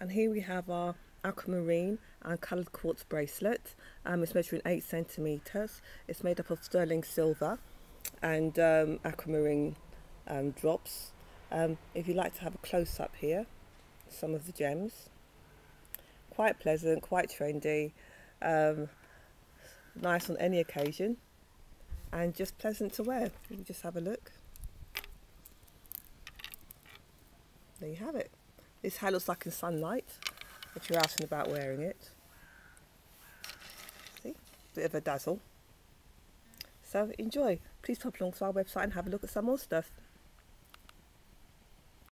And here we have our aquamarine and coloured quartz bracelet. Um, it's measuring 8 centimetres. It's made up of sterling silver and um, aquamarine um, drops. Um, if you'd like to have a close up here, some of the gems. Quite pleasant, quite trendy, um, nice on any occasion and just pleasant to wear. You just have a look. There you have it. This hat looks like in sunlight if you're and about wearing it. See, bit of a dazzle. So enjoy. Please pop along to our website and have a look at some more stuff.